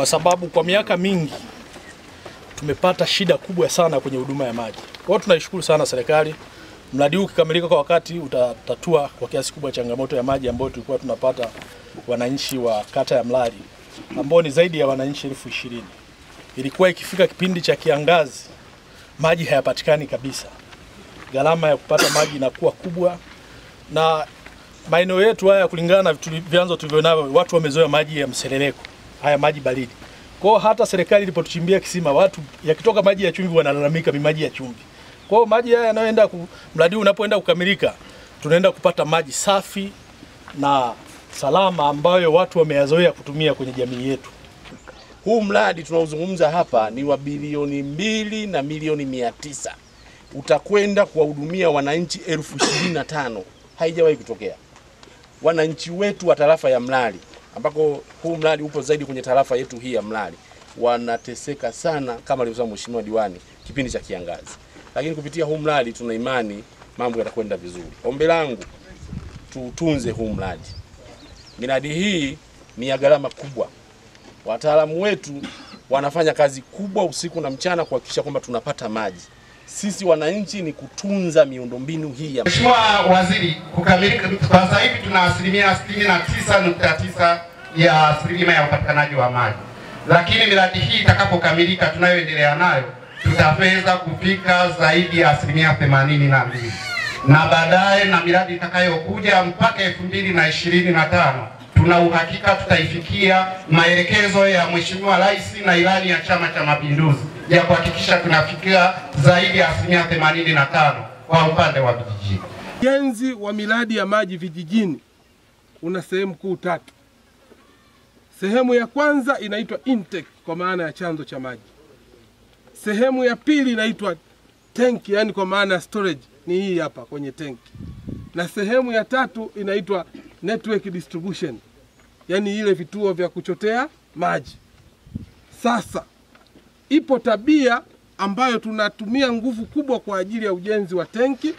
kwa sababu kwa miaka mingi tumepata shida kubwa sana kwenye huduma ya maji. Kwa hiyo tunaishukuru sana serikali. Mradi huu ukikamilika kwa wakati utatatua kwa kiasi kubwa changamoto ya maji ambayo tulikuwa tunapata wananchi wa kata ya Mlali ambao ni zaidi ya wananchi elfu ishirini. Ilikuwa ikifika kipindi cha kiangazi maji hayapatikani kabisa, gharama ya kupata maji inakuwa kubwa, na maeneo yetu haya kulingana na vyanzo tulivyonavyo, watu wamezoea maji ya mseleleko, haya maji baridi. Kwa hata serikali ilipotuchimbia kisima, watu yakitoka maji ya chumvi wanalalamika ni maji ya chumvi. Kwa hiyo maji haya yanayoenda mradi unapoenda kukamilika, tunaenda kupata maji safi na salama ambayo watu wameyazoea kutumia kwenye jamii yetu. Huu mradi tunaozungumza hapa ni wa bilioni mbili na milioni mia tisa utakwenda kuwahudumia wananchi elfu ishirini na tano. Haijawahi kutokea. Wananchi wetu wa tarafa ya Mlali ambako huu mradi upo zaidi kwenye tarafa yetu hii ya Mlali wanateseka sana, kama alivyosema mheshimiwa diwani, kipindi cha kiangazi, lakini kupitia huu mradi tuna imani mambo yatakwenda vizuri. Ombi langu tuutunze huu mradi. Miradi hii ni ya gharama kubwa wataalamu wetu wanafanya kazi kubwa usiku na mchana kuhakikisha kwamba tunapata maji. Sisi wananchi ni kutunza miundombinu hii ya Mheshimiwa Waziri, kukamilika kwa sasa hivi tuna asilimia 69.9 ya asilimia ya upatikanaji wa maji, lakini miradi hii itakapokamilika tunayoendelea nayo tutaweza kufika zaidi ya asilimia themanini na mbili. Na baadaye na miradi itakayokuja mpaka elfu mbili na ishirini na tano tuna uhakika tutaifikia maelekezo ya Mheshimiwa Rais na ilani ya Chama cha Mapinduzi ya kuhakikisha tunafikia zaidi ya asilimia themanini na tano kwa upande wa vijijini. Ujenzi wa miradi ya maji vijijini una sehemu kuu tatu. Sehemu ya kwanza inaitwa intake kwa maana ya chanzo cha maji. Sehemu ya pili inaitwa tenki, yani kwa maana ya storage, ni hii hapa kwenye tenki, na sehemu ya tatu inaitwa network distribution, yani ile vituo vya kuchotea maji. Sasa ipo tabia ambayo tunatumia nguvu kubwa kwa ajili ya ujenzi wa tenki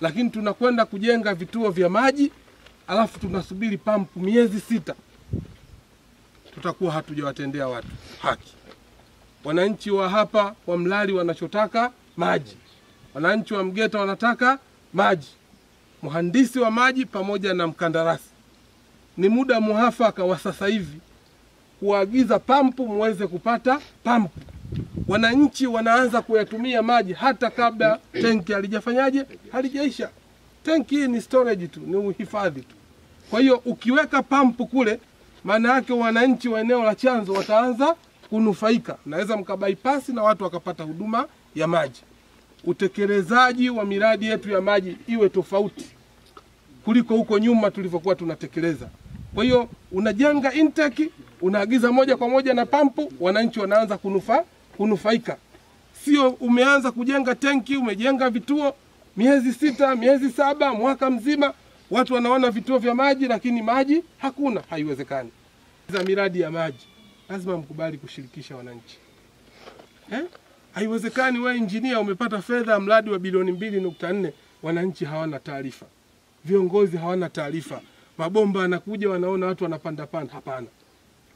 lakini tunakwenda kujenga vituo vya maji alafu tunasubiri pampu miezi sita, tutakuwa hatujawatendea watu haki. Wananchi wa hapa wa Mlali wanachotaka maji, wananchi wa Mgeta wanataka maji, mhandisi wa maji pamoja na mkandarasi. Ni muda muafaka wa sasa hivi kuagiza pampu muweze kupata pampu. Wananchi wanaanza kuyatumia maji hata kabla tenki halijafanyaje, halijaisha. Tenki hii ni storage tu, ni uhifadhi tu. Kwa hiyo ukiweka pampu kule, maana yake wananchi wa eneo la chanzo wataanza kunufaika, naweza mkabaipasi na watu wakapata huduma ya maji. Utekelezaji wa miradi yetu ya maji iwe tofauti kuliko huko nyuma tulivyokuwa tunatekeleza. Kwa hiyo unajenga intake, unaagiza moja kwa moja na pampu, wananchi wanaanza kunufa, kunufaika. Sio umeanza kujenga tenki, umejenga vituo miezi sita, miezi saba, mwaka mzima, watu wanaona vituo vya maji, lakini maji hakuna. Haiwezekani. Za miradi ya maji lazima mkubali kushirikisha wananchi eh? Haiwezekani wewe injinia umepata fedha mradi wa bilioni mbili nukta nne wananchi hawana taarifa, viongozi hawana taarifa, mabomba yanakuja, wanaona watu wanapanda panda. Hapana,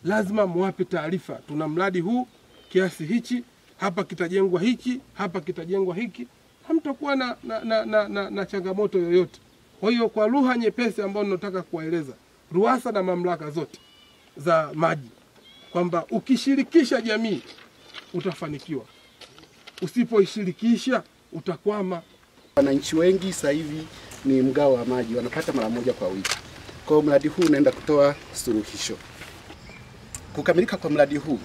lazima mwape taarifa, tuna mradi huu kiasi hichi, hapa kitajengwa hiki, hapa kitajengwa hiki. Hamtakuwa na, na, na, na, na, na changamoto yoyote. Kwa hiyo kwa lugha nyepesi ambayo ninataka kuwaeleza RUWASA na mamlaka zote za maji kwamba ukishirikisha jamii utafanikiwa, usipoishirikisha utakwama. Wananchi wengi sasa hivi ni mgao wa maji, wanapata mara moja kwa wiki. Kwa hiyo mradi huu unaenda kutoa suluhisho. Kukamilika kwa mradi huu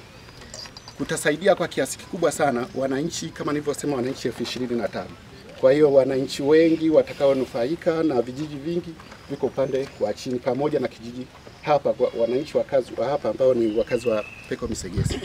kutasaidia kwa kiasi kikubwa sana wananchi, kama nilivyosema, wananchi elfu ishirini na tano. Kwa hiyo wananchi wengi watakaonufaika na vijiji vingi viko upande wa chini, pamoja na kijiji hapa wananchi wakazi wa hapa ambao ni wakazi wa Peko Misegesi.